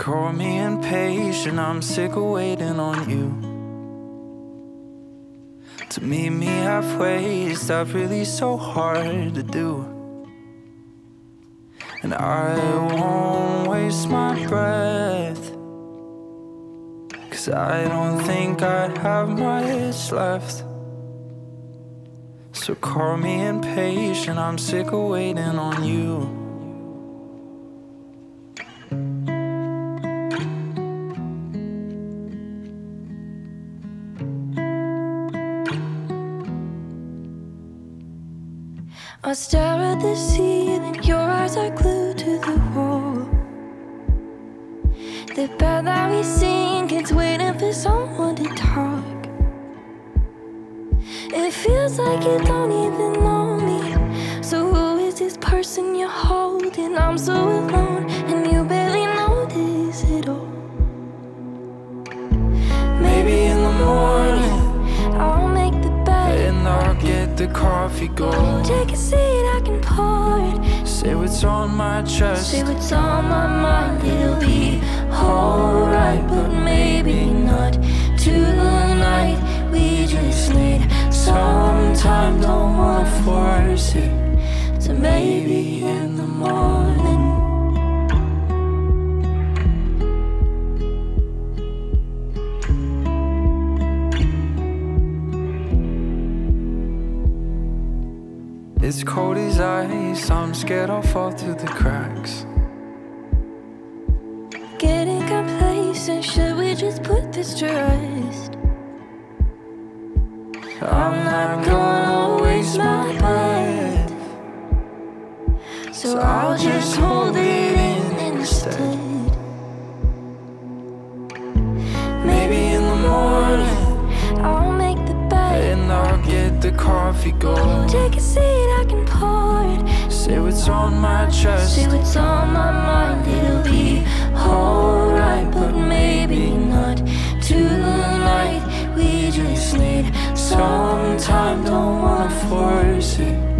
Call me impatient, I'm sick of waiting on you. To meet me halfway, is that really so hard to do? And I won't waste my breath. Cause I don't think I have much left. So call me impatient, I'm sick of waiting on you. I stare at the ceiling, your eyes are glued to the wall. The bed that we sing, it's waiting for someone to talk. It feels like you don't even know me. So who is this person you're holding? I'm so alone, the coffee going. Take a seat, I can pour it. Say what's on my chest. Say what's on my mind, it'll be alright, but maybe not tonight. We just need some time, don't wanna force it. So maybe in the morning. It's cold as ice, I'm scared I'll fall through the cracks. Getting complacent, should we just put this to rest? I'm not gonna waste my breath. So I'll just hold it in instead. Maybe in the morning, I'll make the bed. and I'll get the coffee going. Take a seat, Say what's on my chest. Say what's on my mind, it'll be alright, but maybe not tonight. We just need some time, don't wanna force it.